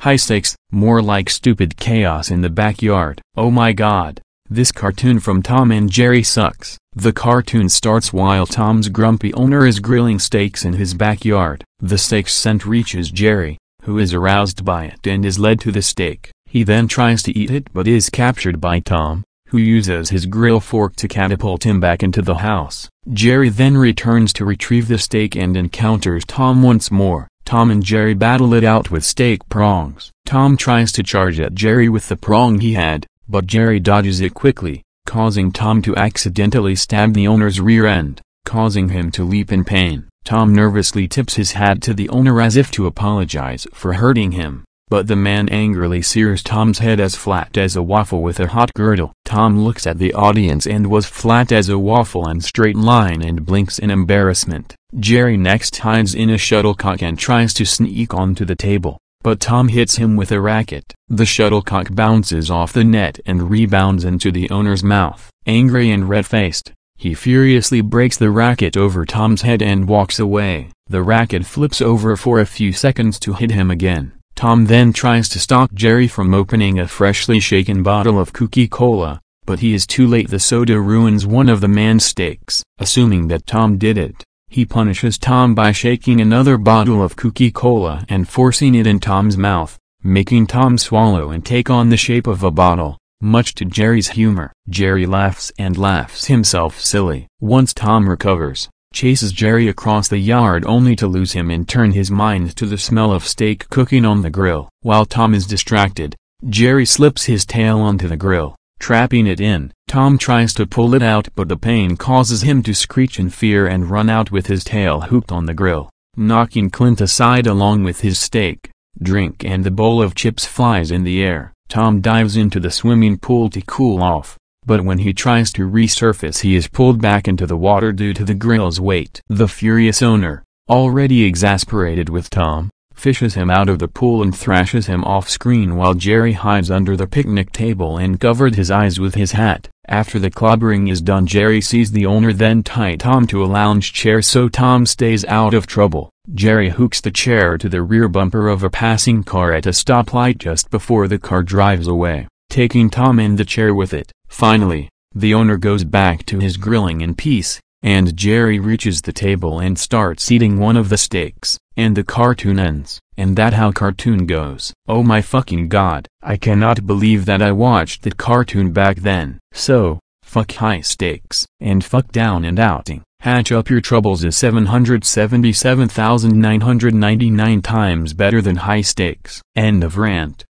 High Steaks, more like stupid chaos in the backyard. Oh my god. This cartoon from Tom and Jerry sucks. The cartoon starts while Tom's grumpy owner is grilling steaks in his backyard. The steak's scent reaches Jerry, who is aroused by it and is led to the steak. He then tries to eat it but is captured by Tom, who uses his grill fork to catapult him back into the house. Jerry then returns to retrieve the steak and encounters Tom once more. Tom and Jerry battle it out with steak prongs. Tom tries to charge at Jerry with the prong he had, but Jerry dodges it quickly, causing Tom to accidentally stab the owner's rear end, causing him to leap in pain. Tom nervously tips his hat to the owner as if to apologize for hurting him, but the man angrily sears Tom's head as flat as a waffle with a hot girdle. Tom looks at the audience and was flat as a waffle and straight line and blinks in embarrassment. Jerry next hides in a shuttlecock and tries to sneak onto the table, but Tom hits him with a racket. The shuttlecock bounces off the net and rebounds into the owner's mouth. Angry and red-faced, he furiously breaks the racket over Tom's head and walks away. The racket flips over for a few seconds to hit him again. Tom then tries to stop Jerry from opening a freshly shaken bottle of Coca-Cola, but he is too late the soda ruins one of the man's steaks. Assuming that Tom did it, he punishes Tom by shaking another bottle of Coca-Cola and forcing it in Tom's mouth, making Tom swallow and take on the shape of a bottle, much to Jerry's humor. Jerry laughs and laughs himself silly. Once Tom recovers, chases Jerry across the yard only to lose him and turn his mind to the smell of steak cooking on the grill. While Tom is distracted, Jerry slips his tail onto the grill, trapping it in. Tom tries to pull it out but the pain causes him to screech in fear and run out with his tail hooked on the grill, knocking Clint aside along with his steak, drink and the bowl of chips flies in the air. Tom dives into the swimming pool to cool off, but when he tries to resurface he is pulled back into the water due to the grill's weight. The furious owner, already exasperated with Tom, fishes him out of the pool and thrashes him off-screen while Jerry hides under the picnic table and covered his eyes with his hat. After the clobbering is done Jerry sees the owner then tie Tom to a lounge chair so Tom stays out of trouble. Jerry hooks the chair to the rear bumper of a passing car at a stoplight just before the car drives away, taking Tom and the chair with it. Finally, the owner goes back to his grilling in peace, and Jerry reaches the table and starts eating one of the steaks, and the cartoon ends. And that how cartoon goes. Oh my fucking god, I cannot believe that I watched that cartoon back then. So, fuck high steaks, and fuck down and outing. Hatch up your troubles is 777,999 times better than high steaks. End of rant.